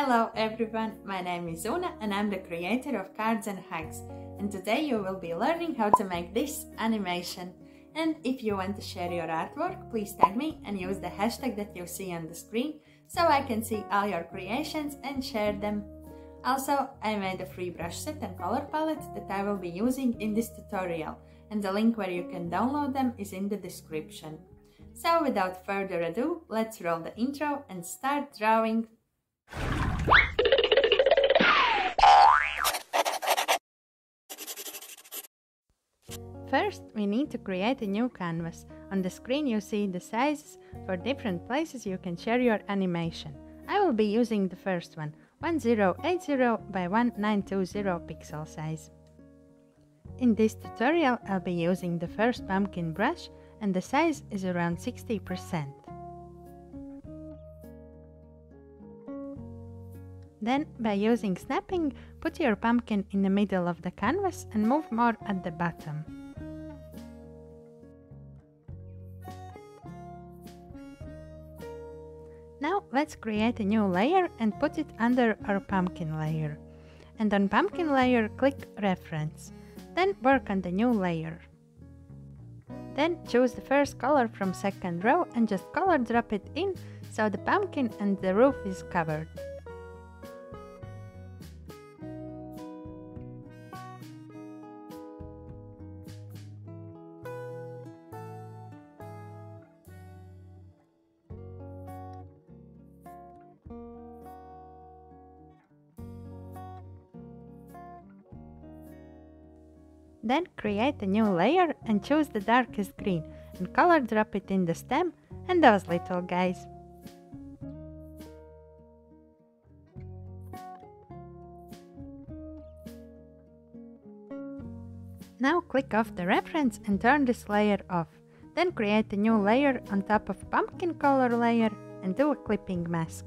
Hello everyone, my name is Una and I'm the creator of Cards and Hugs and today you will be learning how to make this animation. And if you want to share your artwork, please tag me and use the hashtag that you see on the screen so I can see all your creations and share them. Also, I made a free brush set and color palette that I will be using in this tutorial and the link where you can download them is in the description. So without further ado, let's roll the intro and start drawing. First, we need to create a new canvas. On the screen you see the sizes for different places you can share your animation. I will be using the first one, 1080 by 1920 pixel size. In this tutorial I'll be using the first pumpkin brush and the size is around 60%. Then, by using snapping, put your pumpkin in the middle of the canvas and move more at the bottom. Let's create a new layer and put it under our pumpkin layer. And on pumpkin layer click reference. Then work on the new layer. Then choose the first color from second row and just color drop it in so the pumpkin and the roof is covered. Then create a new layer and choose the darkest green and color drop it in the stem and those little guys. Now click off the reference and turn this layer off. Then create a new layer on top of pumpkin color layer and do a clipping mask.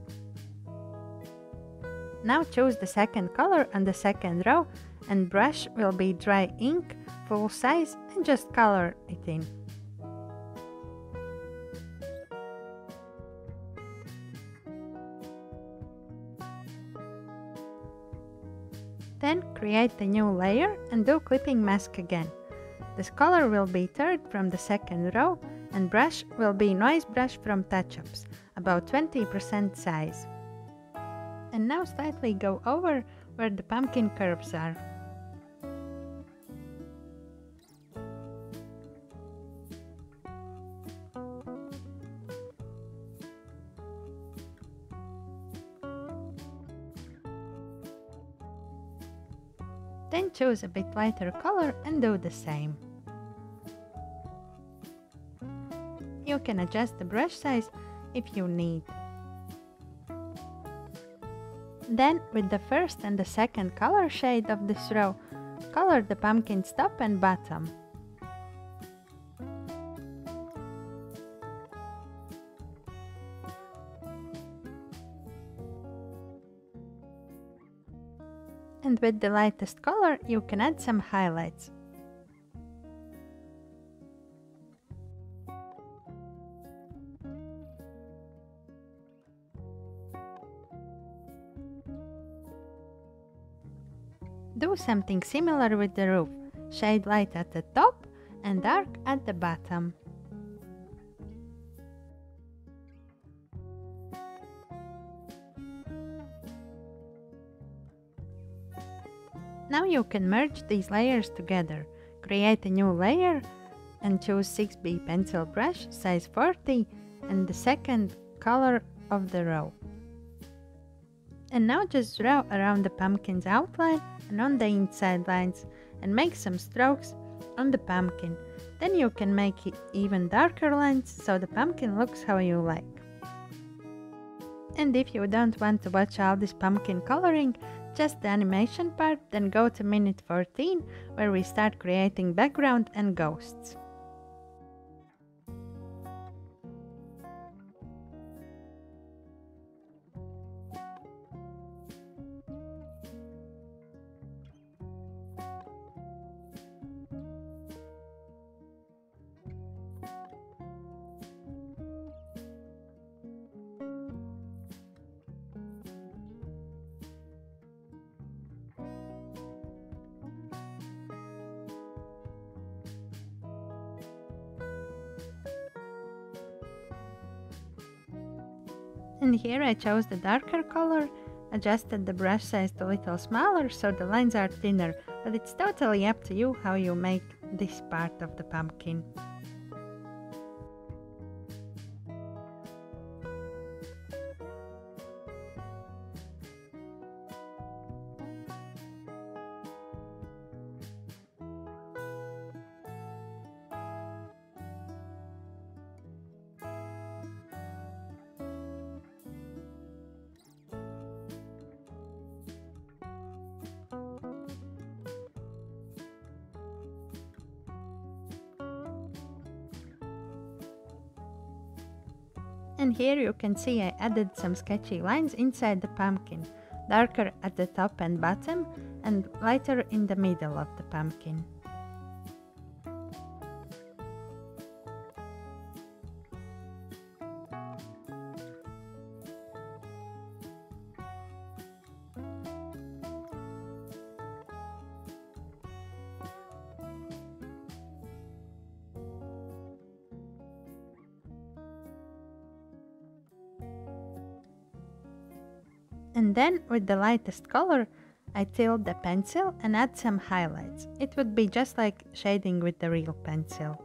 Now choose the second color on the second row and brush will be dry ink full size and just color it in. Then create the new layer and do clipping mask again. This color will be third from the second row and brush will be noise brush from touch-ups, about 20% size. And now slightly go over where the pumpkin curves are. Choose a bit lighter color and do the same. You can adjust the brush size if you need. Then, with the first and the second color shade of this row, color the pumpkin's top and bottom. And with the lightest color you can add some highlights. Do something similar with the roof, shade light at the top and dark at the bottom. You can merge these layers together. Create a new layer and choose 6B pencil brush size 40 and the second color of the row. And now just draw around the pumpkin's outline and on the inside lines and make some strokes on the pumpkin. Then you can make even darker lines so the pumpkin looks how you like. And if you don't want to watch all this pumpkin coloring, just the animation part, then go to minute 14 where we start creating background and ghosts. Here I chose the darker color, adjusted the brush size to a little smaller so the lines are thinner, but it's totally up to you how you make this part of the pumpkin. You can see I added some sketchy lines inside the pumpkin, darker at the top and bottom and lighter in the middle of the pumpkin. And then with the lightest color, I tilt the pencil and add some highlights. It would be just like shading with the real pencil.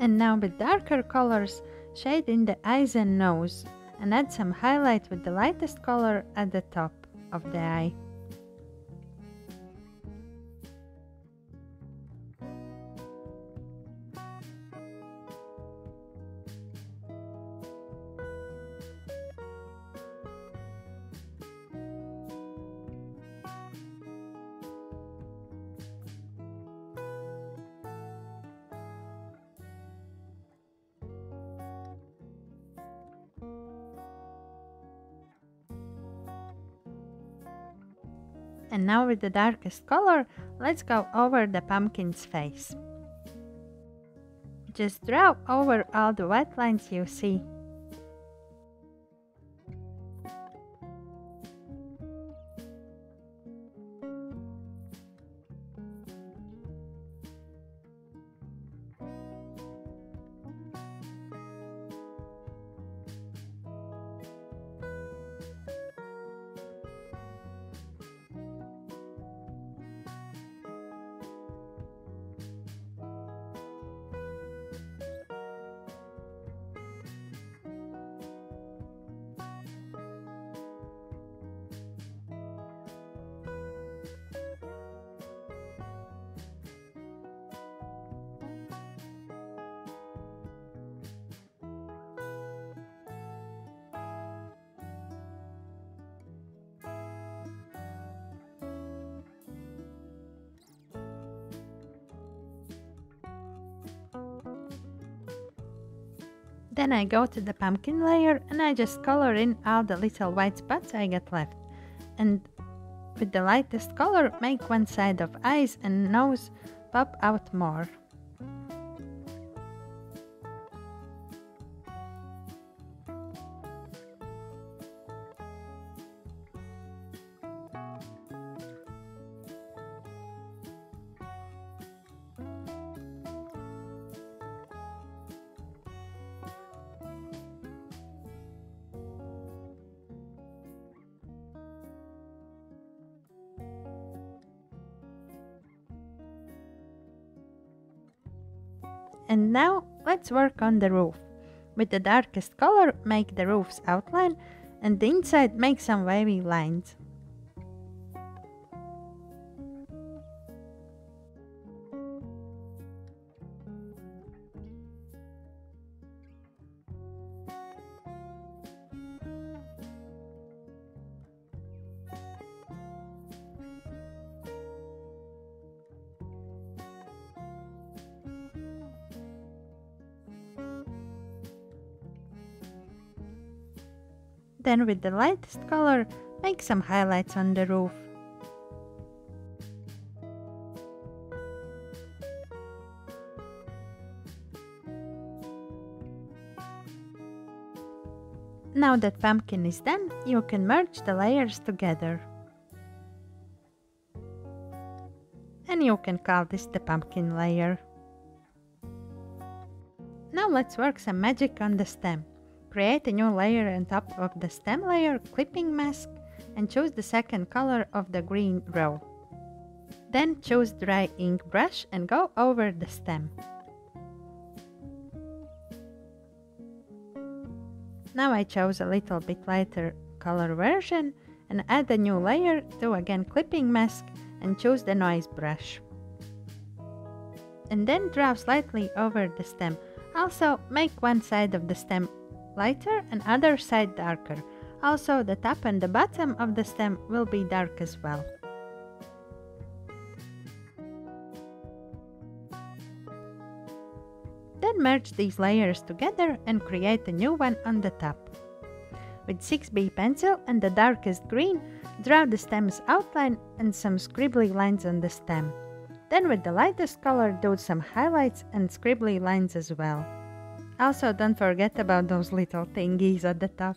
And now with darker colors, shade in the eyes and nose, and add some highlight with the lightest color at the top of the eye. Now with the darkest color, let's go over the pumpkin's face. Just draw over all the white lines you see. Then I go to the pumpkin layer and I just color in all the little white spots I get left. And with the lightest color make one side of eyes and nose pop out more. Work on the roof. With the darkest color make the roof's outline and the inside make some wavy lines. Then with the lightest color, make some highlights on the roof. Now that pumpkin is done, you can merge the layers together. And you can call this the pumpkin layer. Now let's work some magic on the stem. Create a new layer on top of the stem layer, clipping mask, and choose the second color of the green row. Then choose dry ink brush and go over the stem. Now I chose a little bit lighter color version and add a new layer, to again clipping mask and choose the noise brush. And then draw slightly over the stem. Also make one side of the stem lighter and other side darker. Also the top and the bottom of the stem will be dark as well. Then merge these layers together and create a new one on the top. With 6B pencil and the darkest green, draw the stem's outline and some scribbly lines on the stem. Then with the lightest color do some highlights and scribbly lines as well. Also don't forget about those little thingies at the top.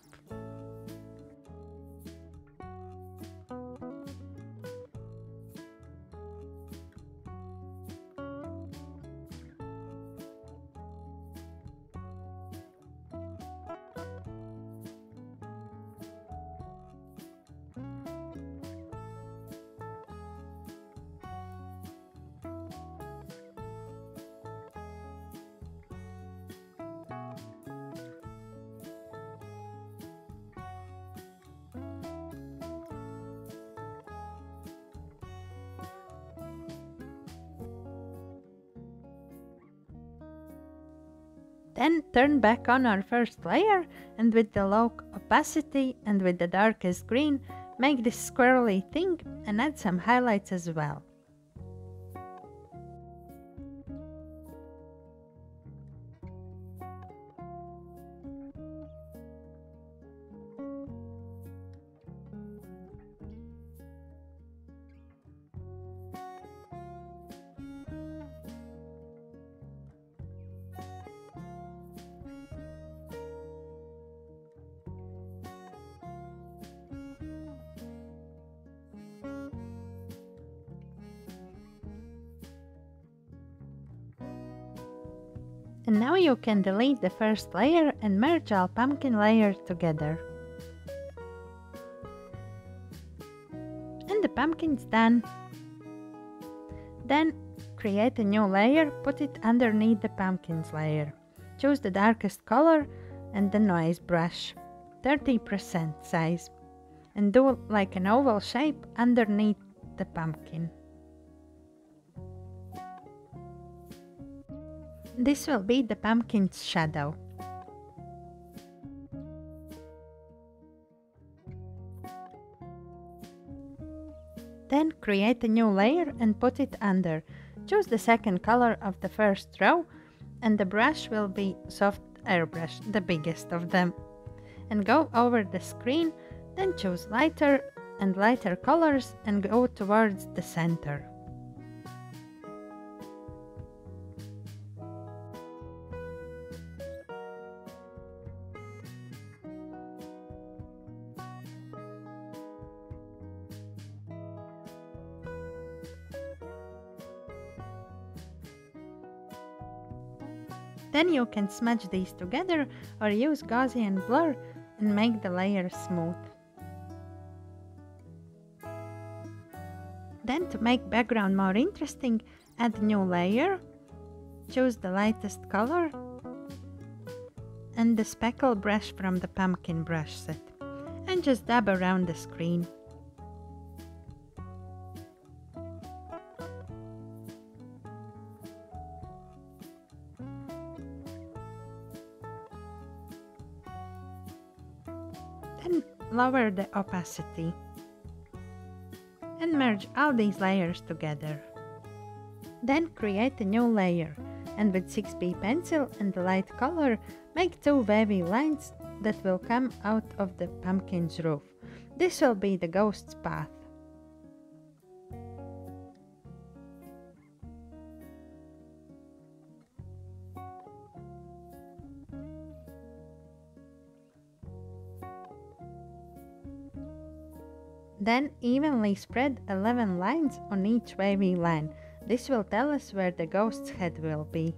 Back on our first layer and with the low opacity and with the darkest green, make this squirrely thing and add some highlights as well. You can delete the first layer and merge all pumpkin layers together. And the pumpkin's done. Then create a new layer, put it underneath the pumpkin's layer. Choose the darkest color and the noise brush, 30% size, and do like an oval shape underneath the pumpkin. This will be the pumpkin's shadow. Then create a new layer and put it under. Choose the second color of the first row and the brush will be soft airbrush, the biggest of them. And go over the screen, then choose lighter and lighter colors and go towards the center. Then you can smudge these together or use Gaussian blur and make the layer smooth. Then to make background more interesting, add new layer, choose the lightest color and the speckle brush from the pumpkin brush set and just dab around the screen. Lower the opacity and merge all these layers together. Then create a new layer and with 6B pencil and light color make two wavy lines that will come out of the pumpkin's roof. This will be the ghost's path. Then evenly spread 11 lines on each wavy line. This will tell us where the ghost's head will be.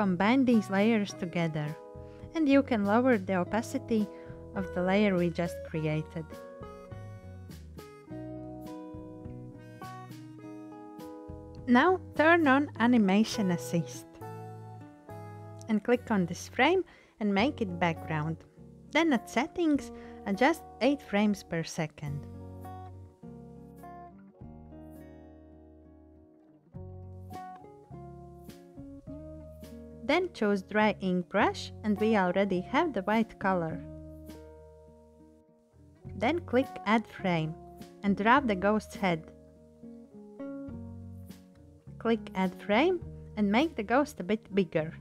Combine these layers together and you can lower the opacity of the layer we just created. Now turn on Animation Assist and click on this frame and make it background. Then at settings, adjust 8 frames per second. Then choose dry ink brush and we already have the white color. Then click add frame and draw the ghost's head. Click add frame and make the ghost a bit bigger.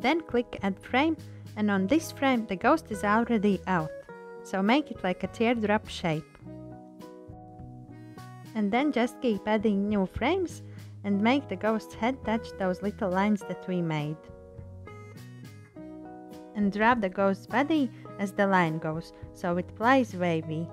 Then click add frame and on this frame the ghost is already out, so make it like a teardrop shape. And then just keep adding new frames and make the ghost's head touch those little lines that we made. And drop the ghost's body as the line goes, so it plays wavy.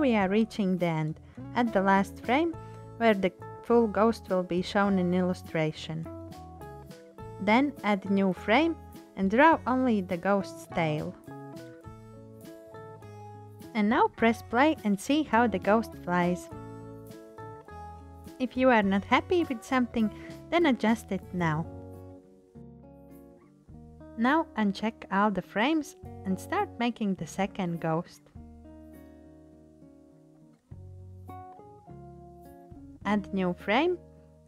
We are reaching the end, at the last frame, where the full ghost will be shown in illustration. Then add new frame and draw only the ghost's tail. And now press play and see how the ghost flies. If you are not happy with something, then adjust it now. Now uncheck all the frames and start making the second ghost. Add new frame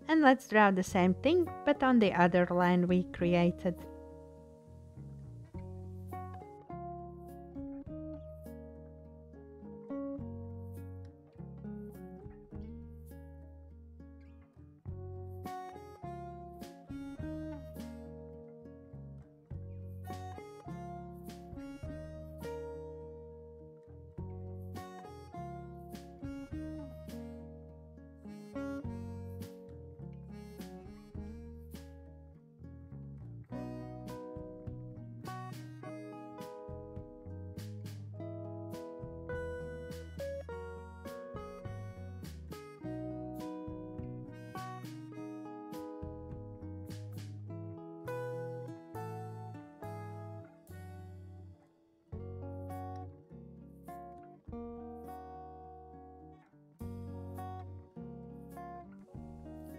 and let's draw the same thing but on the other line we created.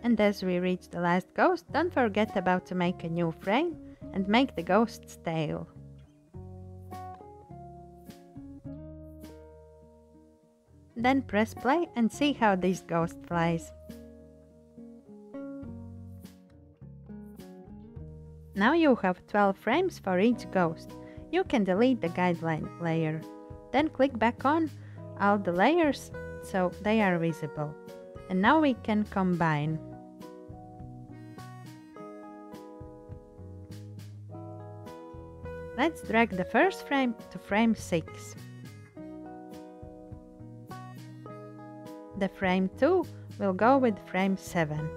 And as we reach the last ghost, don't forget about to make a new frame and make the ghost's tail. Then press play and see how this ghost flies. Now you have 12 frames for each ghost. You can delete the guideline layer. Then click back on all the layers so they are visible. And now we can combine. Let's drag the first frame to frame 6. The frame 2 will go with frame 7.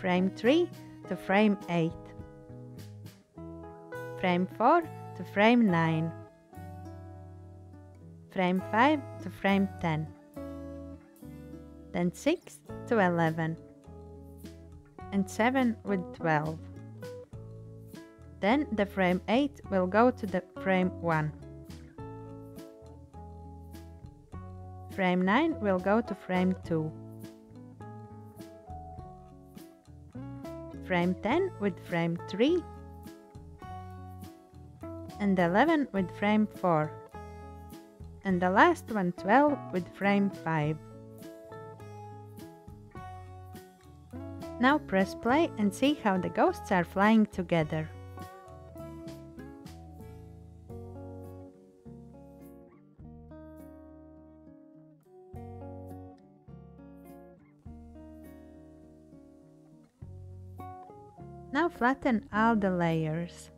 Frame 3 to frame 8. Frame 4 to frame 9. Frame 5 to frame 10. Then 6 to 11 and 7 with 12. Then the frame 8 will go to the frame 1. Frame 9 will go to frame 2. Frame 10 with frame 3 and 11 with frame 4 and the last one 12 with frame 5. Now press play and see how the ghosts are flying together. Now flatten all the layers.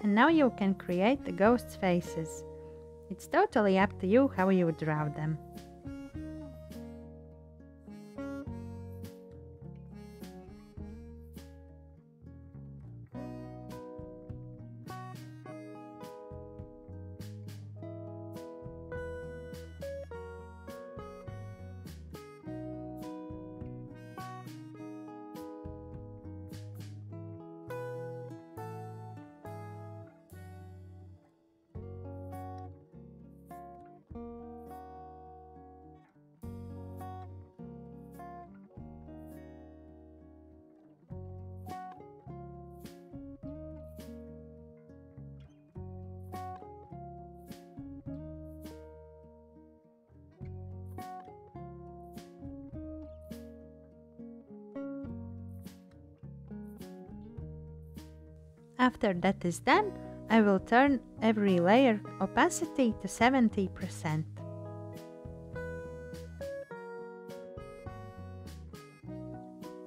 And now you can create the ghosts' faces. It's totally up to you how you draw them. After that is done, I will turn every layer opacity to 70%.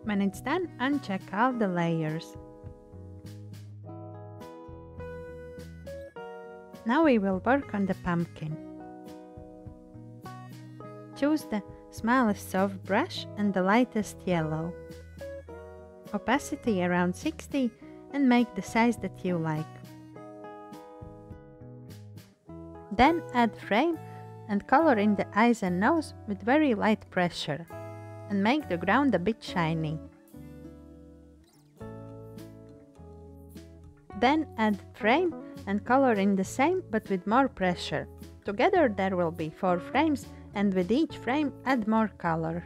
When it's done, uncheck all the layers. Now we will work on the pumpkin. Choose the smallest soft brush and the lightest yellow. Opacity around 60 and make the size that you like. Then add frame and color in the eyes and nose with very light pressure and make the ground a bit shiny. Then add frame and color in the same but with more pressure. Together there will be 4 frames and with each frame add more color.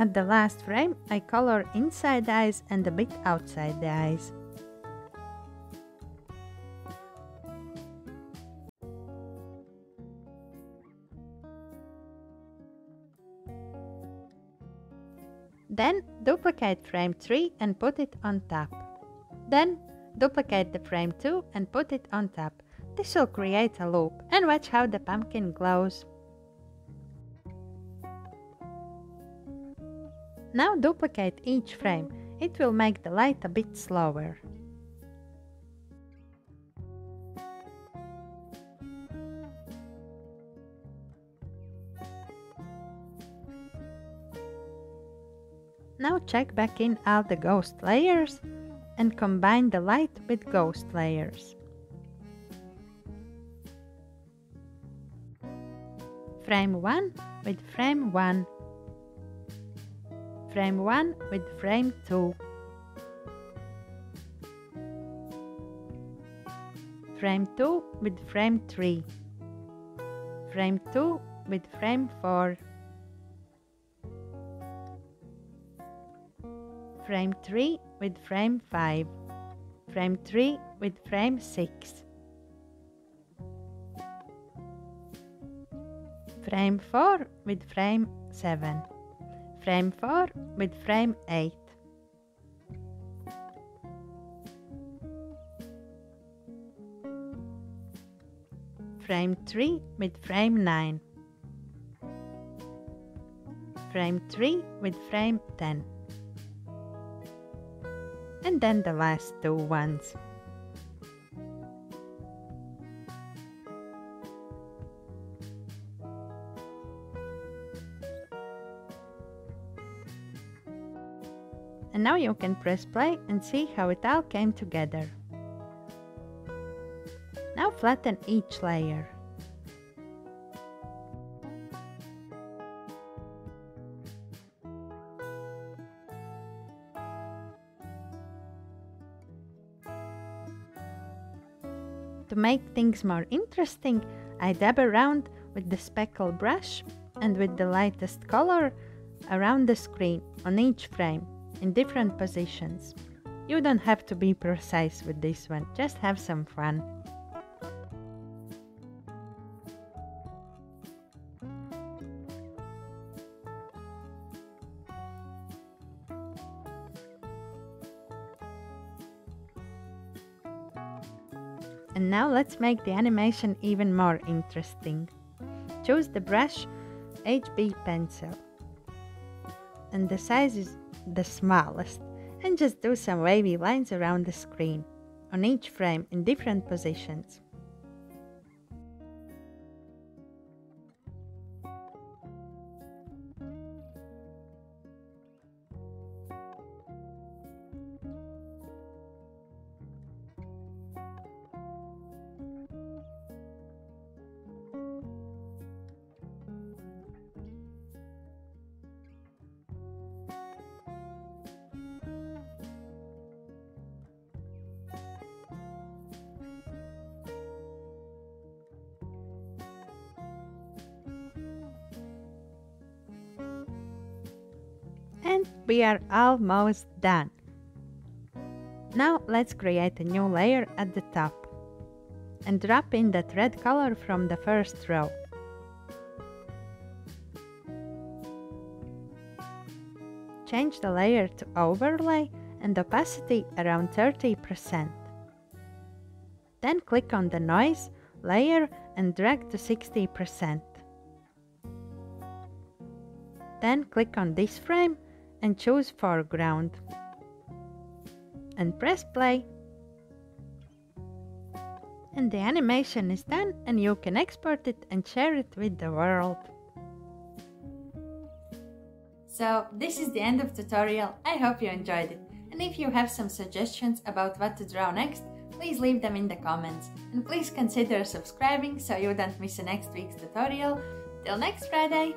At the last frame, I color inside eyes and a bit outside the eyes. Then duplicate frame 3 and put it on top. Then duplicate the frame 2 and put it on top. This will create a loop and watch how the pumpkin glows. Now duplicate each frame. It will make the light a bit slower. Now check back in all the ghost layers and combine the light with ghost layers. Frame 1 with frame 1 frame 1 with frame 2. Frame 2 with frame 3. Frame 2 with frame 4. Frame 3 with frame 5. Frame 3 with frame 6. Frame 4 with frame 7 frame 4 with frame 8. Frame 3 with frame 9. Frame 3 with frame 10. And then the last two ones. Now you can press play and see how it all came together. Now flatten each layer. To make things more interesting, I dab around with the speckle brush and with the lightest color around the screen on each frame in different positions. You don't have to be precise with this one, just have some fun. And now let's make the animation even more interesting. Choose the brush HB pencil and the size is the smallest and just do some wavy lines around the screen on each frame in different positions. We are almost done. Now let's create a new layer at the top and drop in that red color from the first row. Change the layer to overlay and opacity around 30%. Then click on the noise layer and drag to 60%. Then click on this frame and choose foreground and press play and the animation is done and you can export it and share it with the world. So this is the end of tutorial, I hope you enjoyed it and if you have some suggestions about what to draw next, please leave them in the comments and please consider subscribing so you don't miss the next week's tutorial. Till next Friday!